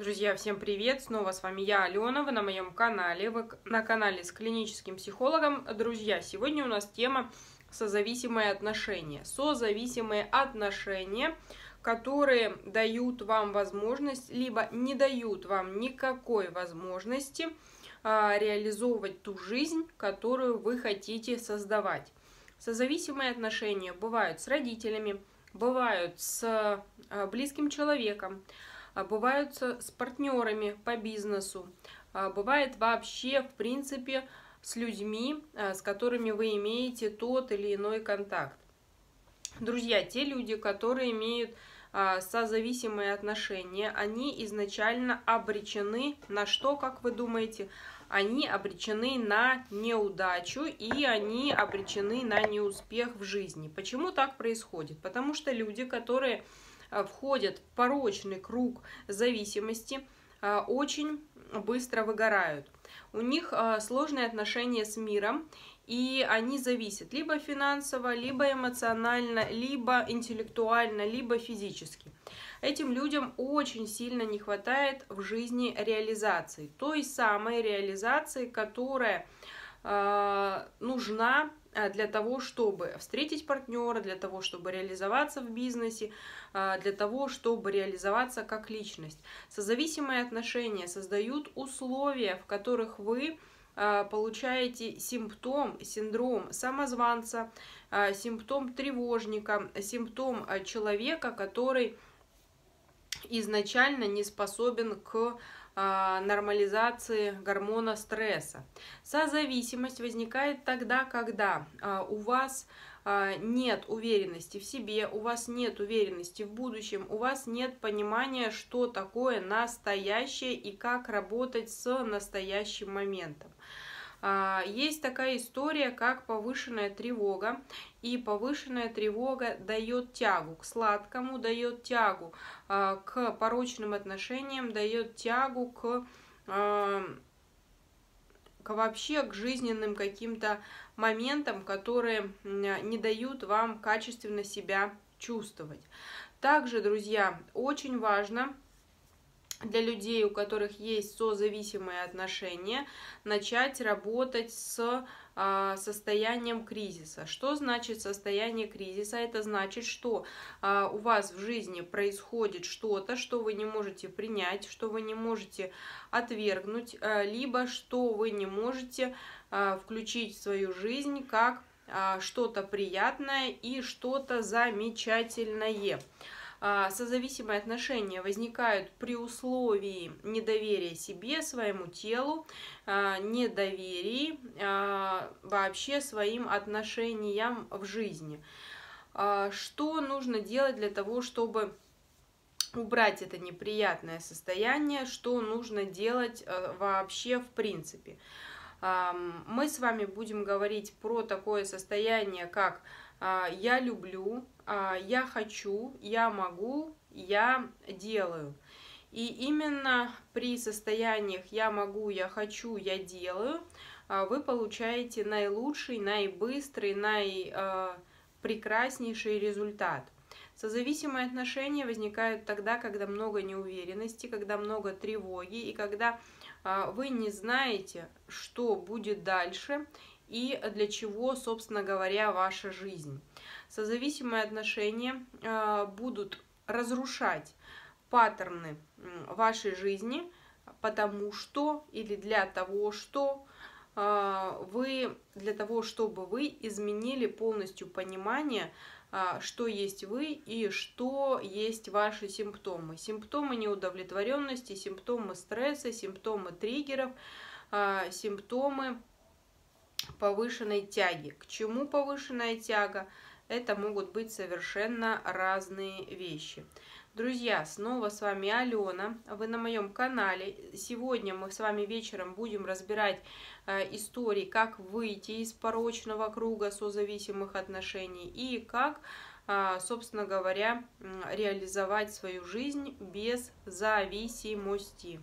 Друзья, всем привет! Снова с вами я, Алена, вы на моем канале, вы на канале с клиническим психологом. Друзья, сегодня у нас тема созависимые отношения. Созависимые отношения, которые дают вам возможность, либо не дают вам никакой возможности а, реализовывать ту жизнь, которую вы хотите создавать. Созависимые отношения бывают с родителями, бывают с а, близким человеком, бывают с партнерами по бизнесу, а, бывает вообще, в принципе, с людьми, а, с которыми вы имеете тот или иной контакт. Друзья, те люди, которые имеют созависимые отношения, они изначально обречены на что, как вы думаете? Они обречены на неудачу и они обречены на неуспех в жизни. Почему так происходит? Потому что люди, которые входят в порочный круг зависимости, э, очень быстро выгорают. У них э, сложные отношения с миром, и они зависят либо финансово, либо эмоционально, либо интеллектуально, либо физически. Этим людям очень сильно не хватает в жизни реализации, той самой реализации, которая э, нужна Э, для того, чтобы встретить партнера, для того, чтобы реализоваться в бизнесе, э, для того, чтобы реализоваться как личность. Созависимые отношения создают условия, в которых вы получаете симптом, синдром самозванца, симптом тревожника, симптом человека, который изначально не способен к а, нормализации гормона стресса. Созависимость возникает тогда, когда а, у вас а, нет уверенности в себе, у вас нет уверенности в будущем, у вас нет понимания, что такое настоящее и как работать с настоящим моментом. А, есть такая история, как повышенная тревога. И повышенная тревога дает тягу к сладкому, дает тягу а, к порочным отношениям, дает тягу к, а, к вообще к жизненным каким-то моментам, которые не дают вам качественно себя чувствовать. Также, друзья, очень важно для людей, у которых есть созависимые отношения, начать работать с а, состоянием кризиса. Что значит состояние кризиса? Это значит, что а, у вас в жизни происходит что-то, что вы не можете принять, что вы не можете отвергнуть, а, либо что вы не можете а, включить в свою жизнь как а, что-то приятное и что-то замечательное. А, созависимые отношения возникают при условии недоверия себе, своему телу, а, недоверии а, вообще своим отношениям в жизни. Что нужно делать для того, чтобы убрать это неприятное состояние, что нужно делать вообще в принципе. Мы с вами будем говорить про такое состояние, как я люблю, а, я хочу, я могу, я делаю. И именно при состояниях я могу, я хочу, я делаю, а, вы получаете наилучший, наибыстрый, наипрекраснейший а, результат. Созависимые отношения возникают тогда, когда много неуверенности, когда много тревоги и когда вы не знаете, что будет дальше и для чего, собственно говоря, ваша жизнь. Созависимые отношения э, будут разрушать паттерны вашей жизни, потому что или для того, что э, вы, для того, чтобы вы изменили полностью понимание, э, что есть вы и что есть ваши симптомы. Симптомы неудовлетворенности, симптомы стресса, симптомы триггеров, симптомы повышенной тяги. К чему повышенная тяга? это могут быть совершенно разные вещи. Друзья, снова с вами Алена, вы на моем канале. Сегодня мы с вами вечером будем разбирать э, истории, как выйти из порочного круга созависимых отношений и как, э, собственно говоря, реализовать свою жизнь без зависимости.